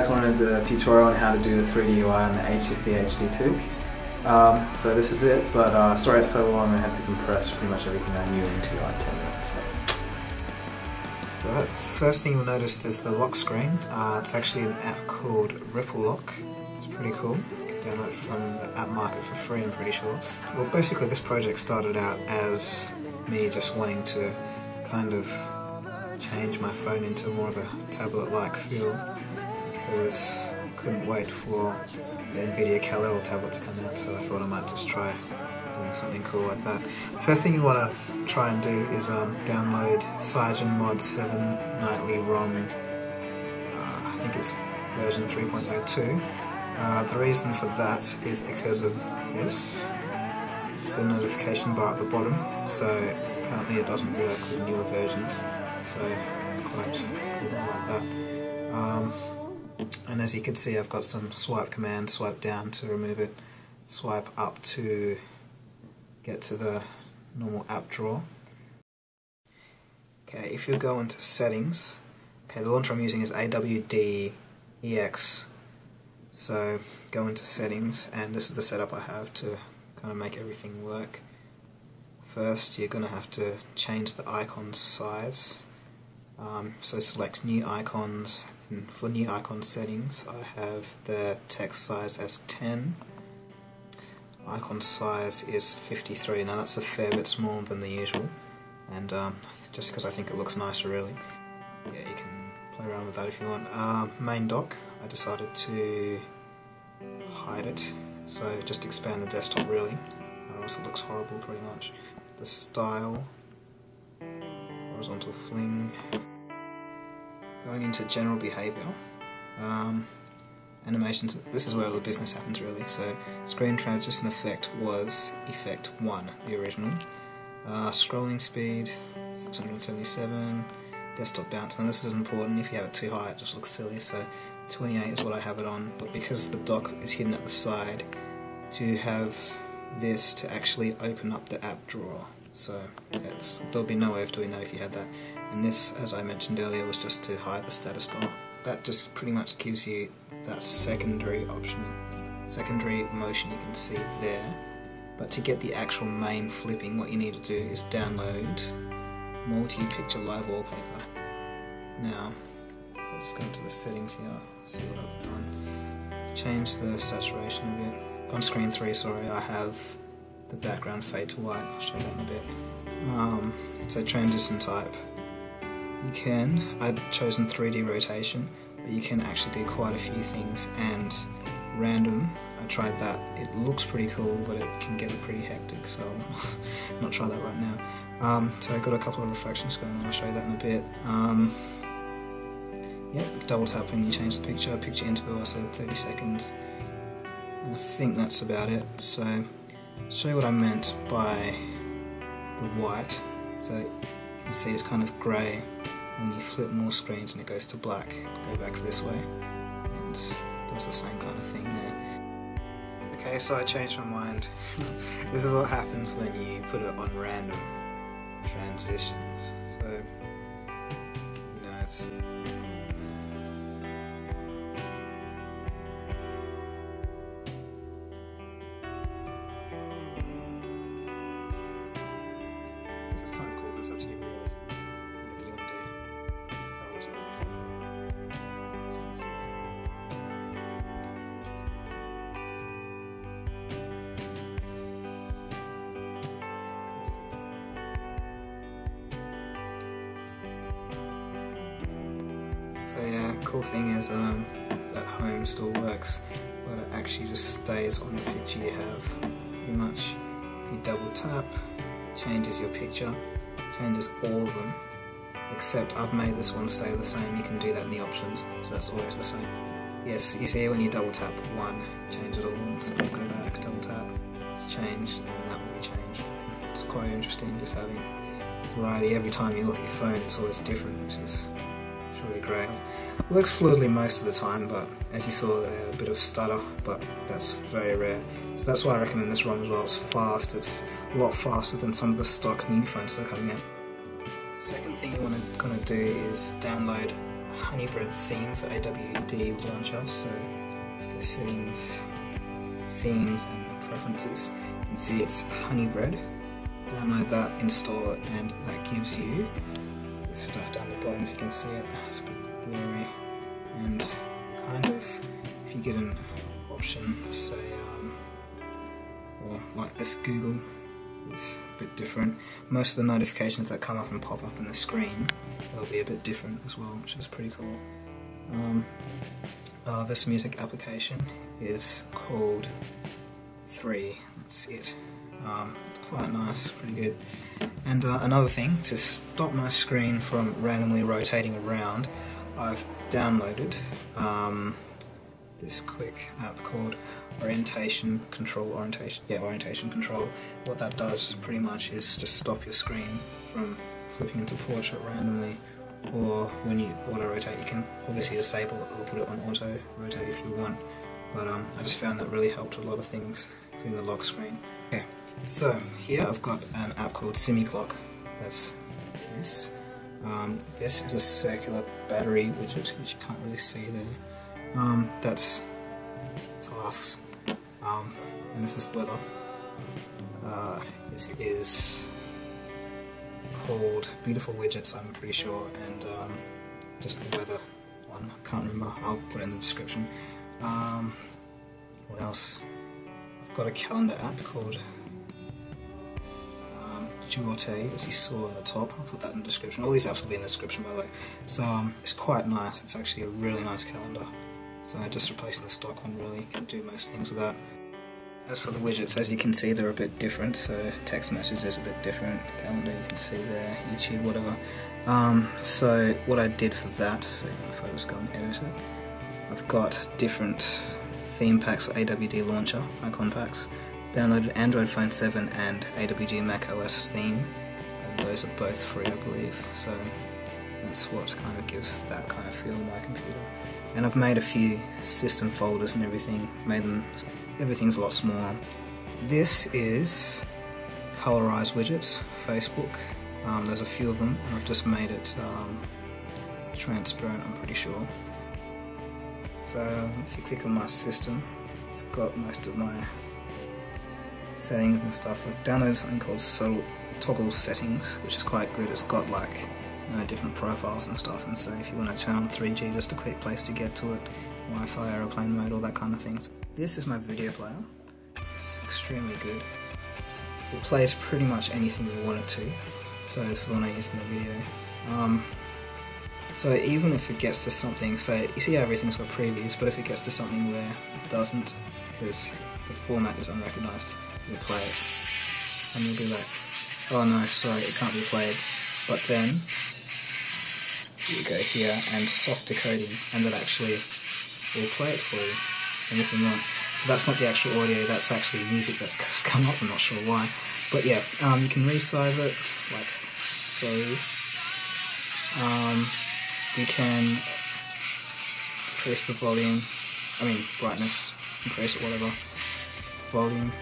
guys wanted a tutorial on how to do the 3D UI on the HTC HD2. Um, so this is it, but uh, sorry it's so long I had to compress pretty much everything I knew into like 10 minutes. So. So that's the first thing you'll notice is the lock screen. Uh, it's actually an app called Ripple Lock. It's pretty cool. You can download it from the app market for free, I'm pretty sure. Well, basically this project started out as me just wanting to kind of change my phone into more of a tablet-like feel I couldn't wait for the NVIDIA Kal-El tablet to come out, so I thought I might just try doing something cool like that. The First thing you want to try and do is um, download CyanogenMod 7 Nightly ROM, uh, I think it's version 3.02. Uh, the reason for that is because of this. It's the notification bar at the bottom, so apparently it doesn't work with newer versions, so it's quite cool like that. Um, and as you can see I've got some swipe command, swipe down to remove it, swipe up to get to the normal app drawer. Okay, if you go into settings, okay, the launcher I'm using is AWD-EX. So go into settings, and this is the setup I have to kind of make everything work. First, you're going to have to change the icon size. Um, so select new icons. For new icon settings, I have the text size as 10 icon size is 53. Now that's a fair bit smaller than the usual, and um, just because I think it looks nicer really. Yeah, you can play around with that if you want. Uh, main dock, I decided to hide it, so just expand the desktop really, else it looks horrible pretty much. The style, horizontal fling, going into general behavior. Um, animations, this is where all the business happens really. So screen transition effect was effect 1, the original. Uh, scrolling speed, 677. Desktop bounce, now this is important, if you have it too high it just looks silly, so 28 is what I have it on, but because the dock is hidden at the side, to have this to actually open up the app drawer. So there'll be no way of doing that if you had that. And this, as I mentioned earlier, was just to hide the status bar. That just pretty much gives you that secondary option, secondary motion you can see there. But to get the actual main flipping, what you need to do is download multi-picture live wallpaper. Now, if I just go into the settings here, see what I've done. Change the saturation a bit. On screen 3, sorry, I have the background fade to white, I'll show that in a bit. Um, so transition type. You can, I've chosen 3D rotation, but you can actually do quite a few things and random. I tried that. It looks pretty cool but it can get pretty hectic so I'll not try that right now. Um, so I've got a couple of reflections going on. I'll show you that in a bit. Um, yep double tap when you change the picture. Picture interval I said 30 seconds. I think that's about it. So show you what I meant by the white so you can see it's kind of grey when you flip more screens and it goes to black, go back this way, and does the same kind of thing there. Okay, so I changed my mind. this is what happens when you put it on random transitions. So, you know, it's So yeah, cool thing is um, that home still works, but it actually just stays on the picture you have. Pretty much, if you double tap, changes your picture, changes all of them, except I've made this one stay the same. You can do that in the options, so that's always the same. Yes, you see when you double tap one, changes all. So go back, double tap, it's changed, and that will be changed. It's quite interesting just having variety. Every time you look at your phone, it's always different, which is really great. Works fluidly most of the time, but as you saw, a bit of stutter, but that's very rare. So that's why I recommend this ROM as well. It's fast. It's a lot faster than some of the stock new phones that are coming out. Second thing you want to gonna do is download Honeybread theme for AWD launcher. So go settings, themes, and preferences. You can see it's Honeybread. Download that, install it, and that gives you stuff down the bottom. If you can see it, it's a bit blurry. And kind of, if you get an option, say, um, or like this Google is a bit different. Most of the notifications that come up and pop up in the screen, they'll be a bit different as well, which is pretty cool. Um, uh, this music application is called 3, that's it. Um, it's quite nice, pretty good. And uh, another thing, to stop my screen from randomly rotating around, I've downloaded um, this quick app called Orientation Control. Orientation, yeah, Orientation Control. What that does pretty much is just stop your screen from flipping into portrait randomly, or when you auto rotate, you can obviously disable it or put it on auto rotate if you want. But um, I just found that really helped a lot of things, including the lock screen. Okay, so here I've got an app called SimiClock. That's this. Um, this is a circular battery widget, which you can't really see there. Um, that's tasks. Um, and this is weather. Uh, this is called Beautiful Widgets, I'm pretty sure, and um, just the weather one. I can't remember. I'll put it in the description. Um, what else? I've got a calendar app called Jorte, as you saw on the top. I'll put that in the description. All these apps will be in the description, by the way. So um, it's quite nice. It's actually a really nice calendar. So just replacing the stock one really, you can do most things with that. As for the widgets, as you can see, they're a bit different. So text message is a bit different. Calendar, you can see there, YouTube, whatever. Um, so what I did for that, so if I just go and edit it, I've got different theme packs for AWD Launcher, icon packs. Downloaded Android Phone 7 and AWG Mac OS theme. And those are both free, I believe. So that's what kind of gives that kind of feel in my computer. And I've made a few system folders and everything. Made them. Everything's a lot smaller. This is colorized widgets, Facebook. Um, there's a few of them, and I've just made it um, transparent. I'm pretty sure. So if you click on my system, it's got most of my settings and stuff. I've downloaded something called Toggle Settings, which is quite good. It's got like you know, different profiles and stuff, and so if you want to turn on 3G, just a quick place to get to it, Wi-Fi, aeroplane mode, all that kind of things. This is my video player. It's extremely good. It plays pretty much anything you want it to. So this is the one I used in the video. Um, so even if it gets to something, say, you see how everything's got previews, but if it gets to something where it doesn't, because the format is unrecognized, it. And you'll be like, oh no, sorry, it can't be played. But then, you go here and soft decoding, and that actually will play it for you, anything you want. That's not the actual audio, that's actually music that's come up, I'm not sure why. But yeah, um, you can resize it like so. Um, you can increase the volume, I mean brightness, increase it, whatever. Volume,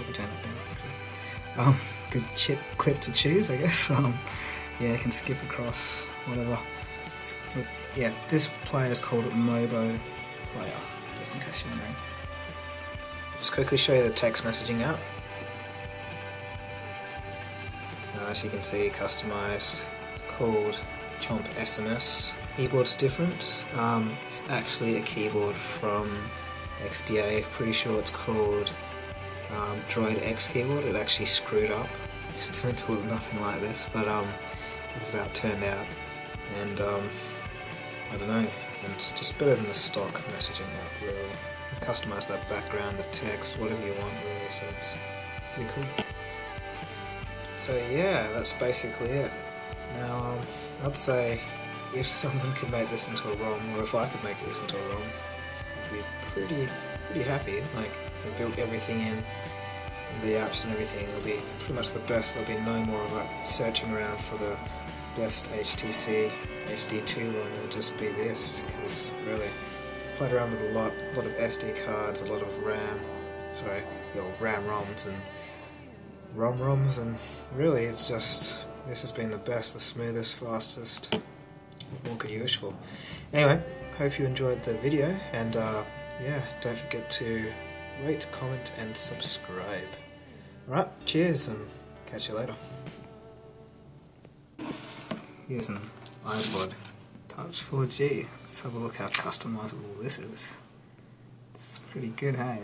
probably turn that down. Um, good chip clip to choose, I guess. Um, yeah, I can skip across, whatever. It's, yeah, this player is called Mobo Player, just in case you're wondering. Just quickly show you the text messaging app. Uh, as you can see, customized. It's called Chomp SMS. Keyboard's different. Um, it's actually a keyboard from XDA. Pretty sure it's called um, Droid X keyboard. It actually screwed up. It's meant to look nothing like this, but um, this is how it turned out. And um, I don't know, and just better than the stock messaging app, really. Customize that background, the text, whatever you want, really. So it's pretty cool. So yeah, that's basically it. Now, um, I'd say if someone could make this into a ROM, or if I could make this into a ROM, I'd be pretty, pretty happy. Like, Built everything in, the apps and everything. It'll be pretty much the best. There'll be no more of that searching around for the best HTC HD2 one. It'll just be this, because really, played around with a lot, a lot of SD cards, a lot of RAM, sorry, you know, RAM ROMs and ROM ROMs, and really, it's just this has been the best, the smoothest, fastest more could you wish for? Anyway, hope you enjoyed the video, and uh, yeah, don't forget to rate, comment, and subscribe. Alright, cheers, and catch you later. Here's an iPod Touch 4G. Let's have a look how customizable this is. It's pretty good, hey?